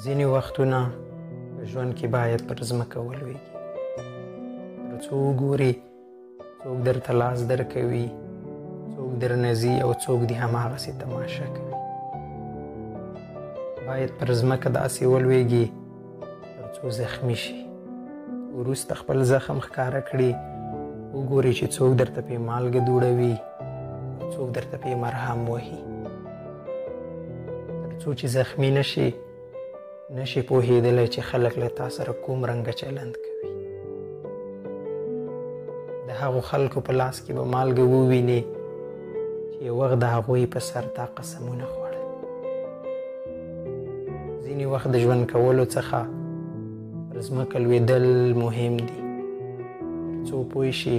ځینې وختونه په ژوند کې باید پر ځمکه ولوېږي تر څو وګوري څوک درته لاس درکوي څوک درنه ځي او څوک دې هماغسې تماشه کوي باید پر ځمکه داسې ولوېږي تر څو زخمی شي وروسته خپل زخم ښکاره کړي وګوري چې څوک درته پې مالګه دوړوي څوک درته پې مرهم وهي څو چې زخمی نشي نشي پوهېدلی چې خلک له تا سره کوم رنګه چلند کوي د هغو خلکو په لاس کې به مالګه ووینې چې یو وخت د هغوی په سر تا قسمونه خوړل ځینې وخت د ژوند کولو څخه پر ځمکه لوېدل مهم دي تر څو پوه شي